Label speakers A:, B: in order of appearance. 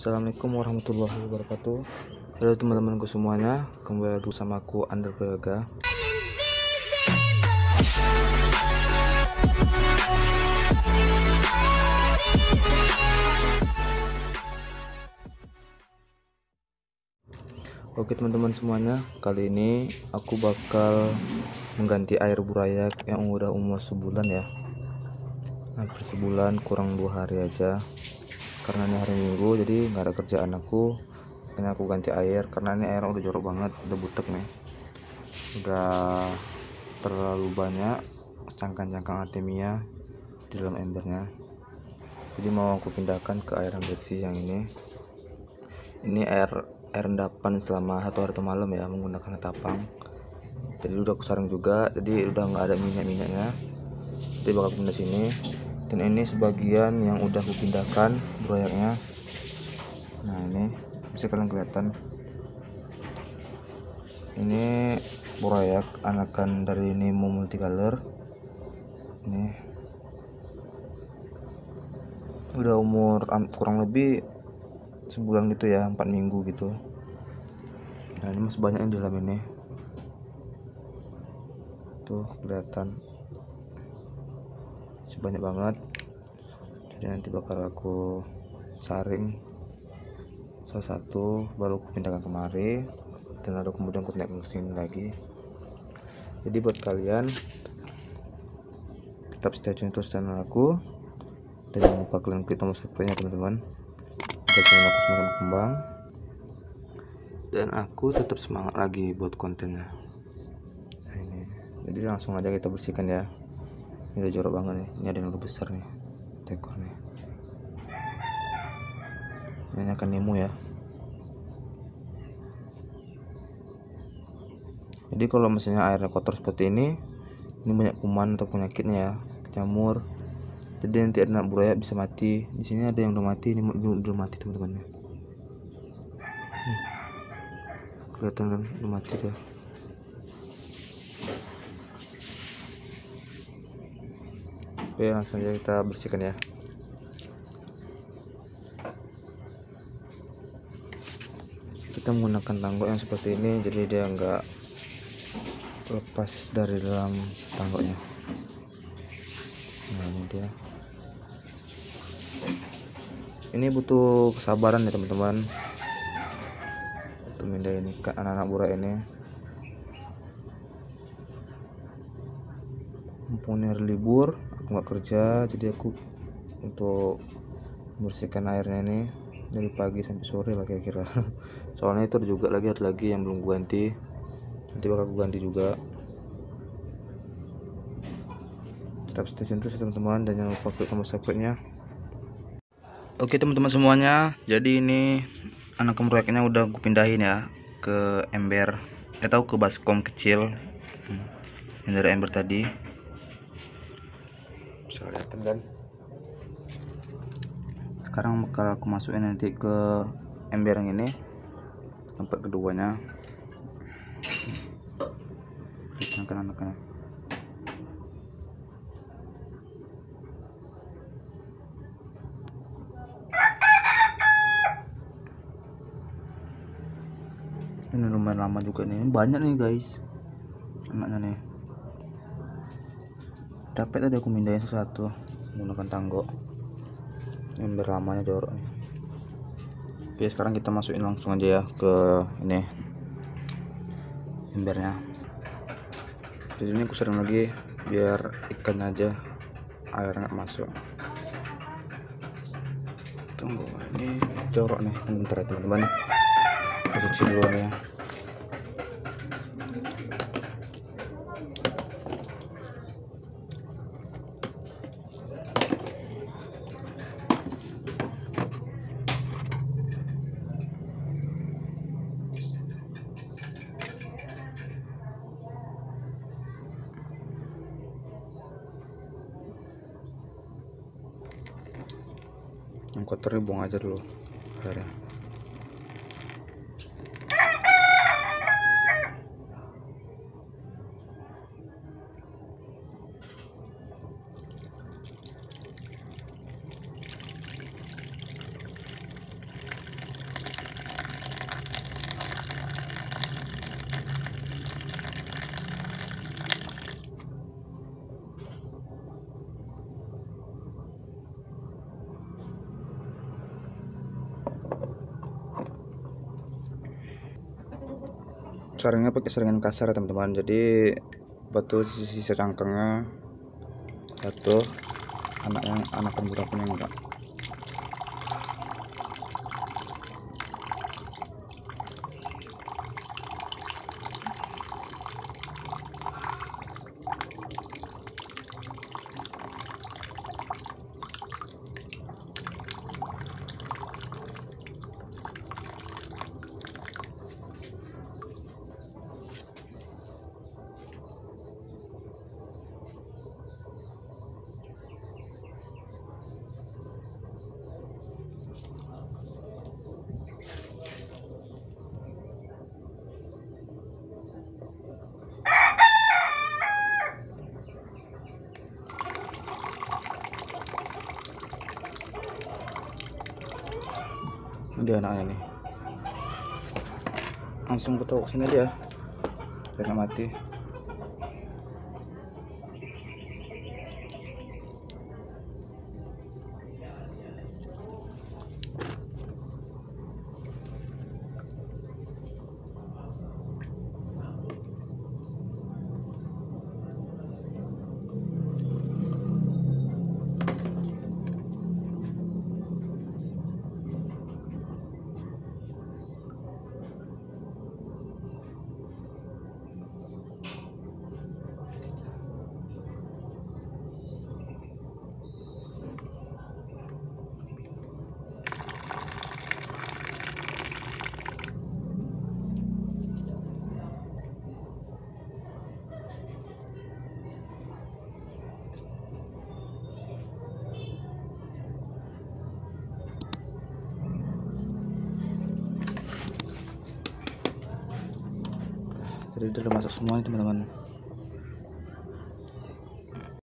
A: Assalamualaikum warahmatullahi wabarakatuh. Halo teman-temanku semuanya Kembali lagi bersama aku Under Prayoga. Oke teman-teman semuanya Kali ini aku bakal Mengganti air burayak Yang udah umur sebulan ya. Hampir sebulan kurang dua hari aja Karena ini hari minggu Jadi nggak ada kerjaan aku. Ini aku ganti air Karena ini air udah jorok banget Udah butek nih. Udah terlalu banyak Cangkang-cangkang artemia Di dalam embernya. Jadi mau aku pindahkan ke air yang bersih yang ini. Ini air air endapan selama satu hari atau malam ya menggunakan tapang. Jadi udah aku sarang juga jadi udah nggak ada minyak minyaknya jadi bakal pindah sini dan ini sebagian yang udah aku pindahkan broyaknya nah ini bisa kalian kelihatan. Ini broyak anakan dari Nemo multicolor. Ini udah umur kurang lebih sebulan gitu ya empat minggu gitu. Nah ini masih banyak yang di dalam ini. Tuh kelihatan masih banyak banget. Jadi nanti bakal aku saring salah satu baru aku pindahkan kemari dan lalu kemudian aku naik ke lagi. Jadi buat kalian tetap stay tune terus channel aku. Dan jangan lupa kalian klik tombol subscribe nya teman-teman agar channel aku semakin berkembang. Dan aku tetap semangat lagi buat kontennya. Nah ini. Jadi langsung aja kita bersihkan ya ini udah jorok banget nih. Ini ada yang lebih besar nih tekor nih ini akan nemo ya. Jadi kalau misalnya airnya kotor seperti ini ini banyak kuman atau penyakitnya ya. Jamur. Jadi nanti anak buaya bisa mati. Di sini ada yang udah mati ini udah mati teman-teman. Kelihatan kan? Udah mati dia oke langsung aja kita bersihkan ya. Kita menggunakan tanggok yang seperti ini jadi dia enggak lepas dari dalam tanggoknya. Nah ini dia. Ini butuh kesabaran ya teman-teman. Untuk mindah ini ke anak-anak burak ini. Mumpung libur aku nggak kerja jadi aku untuk membersihkan airnya ini dari pagi sampai sore lah kira-kira. Soalnya itu juga lagi ada lagi yang belum ganti. Nanti bakal aku ganti juga. Tetap stay terus ya, teman-teman dan jangan lupa klik tombol subscribe nya oke teman-teman semuanya jadi ini anak kemeruaknya udah aku pindahin ya ke ember. Eh tahu ke baskom kecil. Hmm. yang dari ember tadi bisa kelihatan kan sekarang bakal aku masukin nanti ke ember yang ini. Tempat keduanya. Kan anaknya ini lumayan lama juga nih. Ini banyak nih guys. Anaknya nih capek tadi aku mindahin satu menggunakan tanggo yang berlamanya jorok nih. Oke sekarang kita masukin langsung aja ya ke ini. Embernya. Jadi ini aku sering lagi biar ikan aja air nggak masuk. Tunggu ini jorok nih. Bentar ya teman-teman. Cuci dulu ya yang kotornya buang aja dulu. Airnya saringnya pakai saringan kasar teman-teman. Jadi batu sisi cangkangnya satu anak yang anak berapa punya enggak dia anaknya nih. Langsung ke sini aja biar nggak mati jadi udah masuk semua teman-teman